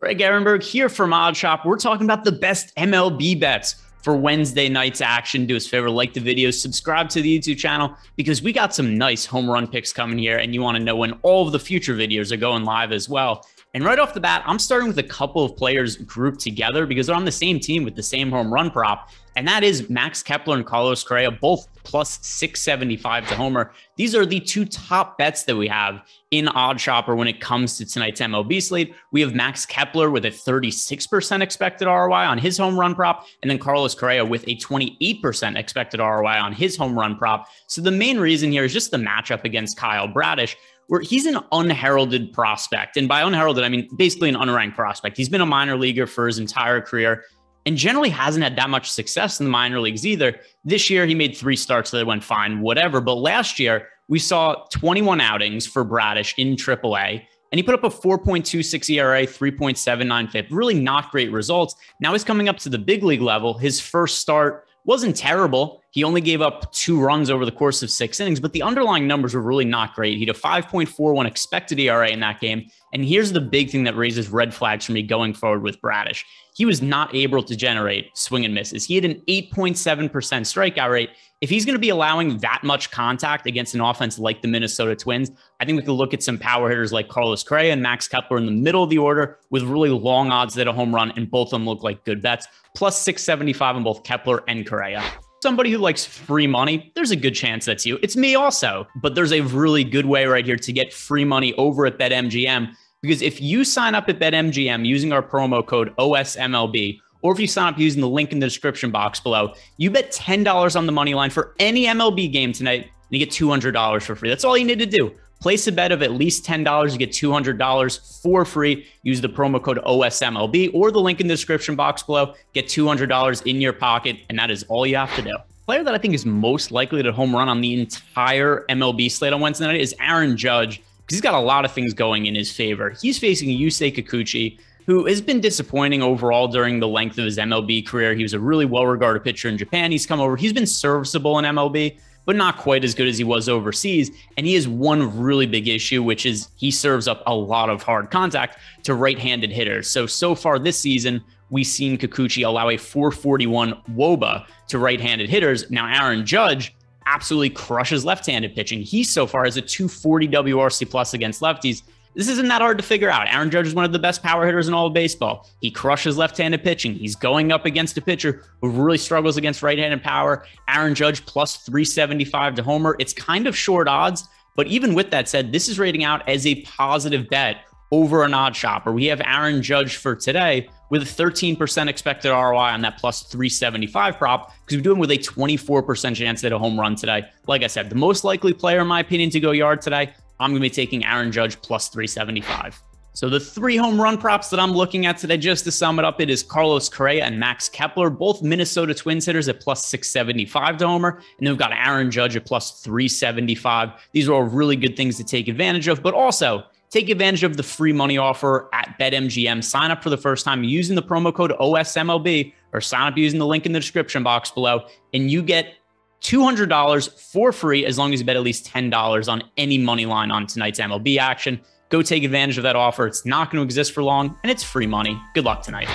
Greg Ehrenberg here from Odd Shop. We're talking about the best MLB bets for Wednesday night's action. Do us a favor, like the video, subscribe to the YouTube channel because we got some nice home run picks coming here, and you want to know when all of the future videos are going live as well. And right off the bat, I'm starting with a couple of players grouped together because they're on the same team with the same home run prop. And that is Max Kepler and Carlos Correa, both plus 675 to homer. These are the two top bets that we have in OddsShopper when it comes to tonight's MLB slate. We have Max Kepler with a 36% expected ROI on his home run prop, and then Carlos Correa with a 28% expected ROI on his home run prop. So the main reason here is just the matchup against Kyle Bradish where he's an unheralded prospect. And by unheralded, I mean basically an unranked prospect. He's been a minor leaguer for his entire career and generally hasn't had that much success in the minor leagues either. This year, he made three starts that went fine, whatever. But last year, we saw 21 outings for Bradish in AAA. And he put up a 4.26 ERA, 3.79 FIP. Really not great results. Now he's coming up to the big league level. His first start wasn't terrible. He only gave up two runs over the course of six innings, but the underlying numbers were really not great. He had a 5.41 expected ERA in that game. And here's the big thing that raises red flags for me going forward with Bradish. He was not able to generate swing and misses. He had an 8.7% strikeout rate. If he's going to be allowing that much contact against an offense like the Minnesota Twins, I think we could look at some power hitters like Carlos Correa and Max Kepler in the middle of the order with really long odds that a home run, and both of them look like good bets. Plus 675 on both Kepler and Correa somebody who likes free money, there's a good chance that's you. It's me also, but there's a really good way right here to get free money over at BetMGM because if you sign up at BetMGM using our promo code OSMLB, or if you sign up using the link in the description box below, you bet $10 on the money line for any MLB game tonight, and you get $200 for free. That's all you need to do. Place a bet of at least $10, you get $200 for free. Use the promo code OSMLB or the link in the description box below. Get $200 in your pocket, and that is all you have to do. Player that I think is most likely to home run on the entire MLB slate on Wednesday night is Aaron Judge because he's got a lot of things going in his favor. He's facing Yusei Kikuchi, who has been disappointing overall during the length of his MLB career. He was a really well regarded pitcher in Japan. He's come over, he's been serviceable in MLB, but not quite as good as he was overseas. And he has one really big issue, which is he serves up a lot of hard contact to right handed hitters. So, so far this season, we've seen Kikuchi allow a 441 wOBA to right handed hitters. Now, Aaron Judge absolutely crushes left-handed pitching. He so far has a 240 WRC plus against lefties. This isn't that hard to figure out. Aaron Judge is one of the best power hitters in all of baseball. He crushes left-handed pitching. He's going up against a pitcher who really struggles against right-handed power. Aaron Judge plus 375 to homer. It's kind of short odds, but even with that said, this is rating out as a positive bet over an OddsShopper. We have Aaron Judge for today with a 13% expected ROI on that plus 375 prop because we're doing with a 24% chance at a home run today. Like I said, the most likely player, in my opinion, to go yard today, I'm going to be taking Aaron Judge plus 375. So the three home run props that I'm looking at today, just to sum it up, it is Carlos Correa and Max Kepler, both Minnesota Twins hitters at plus 675 to homer. And then we've got Aaron Judge at plus 375. These are all really good things to take advantage of, but also Take advantage of the free money offer at BetMGM. Sign up for the first time using the promo code OSMLB or sign up using the link in the description box below, and you get $200 for free as long as you bet at least $10 on any money line on tonight's MLB action. Go take advantage of that offer. It's not going to exist for long, and it's free money. Good luck tonight.